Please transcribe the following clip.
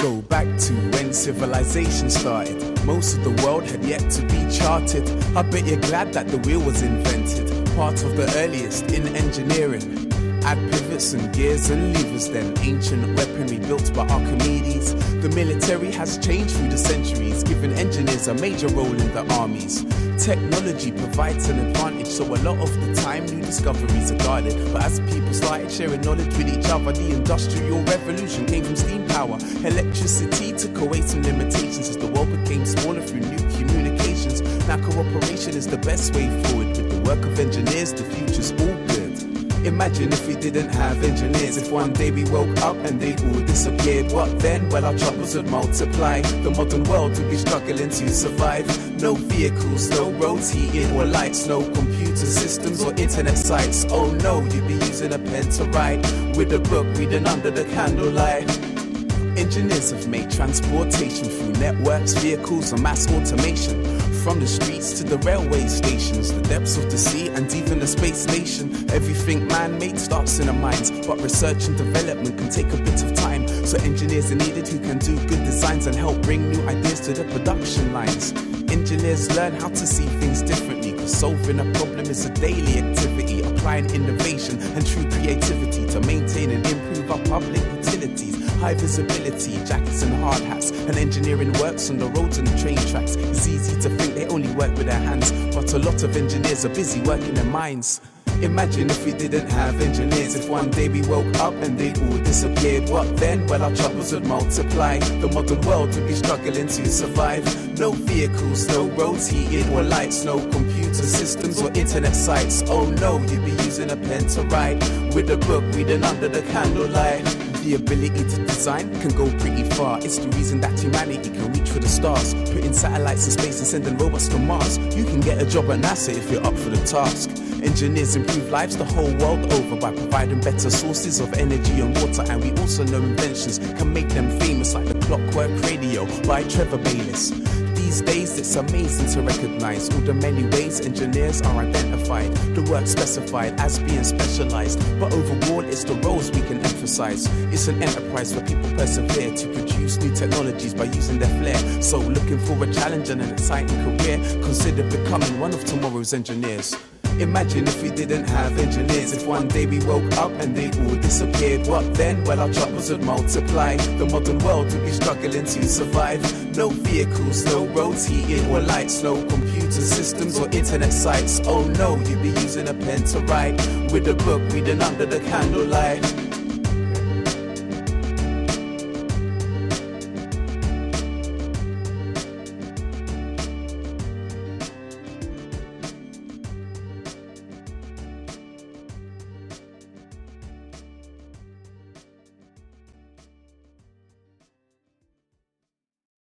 back to when civilization started. Most of the world had yet to be charted. I bet you're glad that the wheel was invented, part of the earliest in engineering. Add pivots and gears and levers, then ancient weaponry built by Archimedes. The military has changed through the centuries, giving engineers a major role in the armies. Technology provides an advantage, so a lot of the time new discoveries are guarded. But as people started sharing knowledge with each other, the industrial revolution came from steam power. Electricity took away some limitations as the world became smaller through new communications. Now cooperation is the best way forward. With the work of engineers, the future's all good. Imagine if we didn't have engineers. If one day we woke up and they all disappeared, what then? Well, our troubles would multiply. The modern world would be struggling to survive. No vehicles, no roads heating or lights, no computer systems or internet sites. Oh no, you'd be using a pen to write with a book reading under the candlelight. Engineers have made transportation through networks, vehicles, and mass automation. From the streets to the railway stations, the depths of the sea, and even the space station. Everything man made starts in our minds, but research and development can take a bit of time. So, engineers are needed who can do good designs and help bring new ideas to the production lines. Engineers learn how to see things differently, cause solving a problem is a daily activity. Applying innovation and true creativity to maintain and improve our public utilities high visibility, jackets and hard hats. And engineering works on the roads and the train tracks. It's easy to think they only work with their hands, but a lot of engineers are busy working their minds. Imagine if we didn't have engineers. If one day we woke up and they all disappeared, what then? Well, our troubles would multiply. The modern world would be struggling to survive. No vehicles, no roads heated or lights, no computer systems or internet sites. Oh no, you'd be using a pen to write with a book reading under the candlelight. The ability to design can go pretty far. It's the reason that humanity can reach for the stars. Putting satellites in space and sending robots to Mars. You can get a job at NASA if you're up for the task. Engineers improve lives the whole world over by providing better sources of energy and water. And we also know inventions can make them famous, like the clockwork radio by Trevor Baylis. These days, it's amazing to recognize all the many ways engineers are identified, the work specified as being specialized. But overall, it's the roles we can emphasize. It's an enterprise where people persevere to produce new technologies by using their flair. So, looking for a challenge and an exciting career, consider becoming one of tomorrow's engineers. Imagine if we didn't have engineers. If one day we woke up and they all disappeared, what then? Well, our troubles would multiply. The modern world would be struggling to survive. No vehicles, no roads heated or lights, no computer systems or internet sites. Oh no, you'd be using a pen to write with a book reading under the candlelight.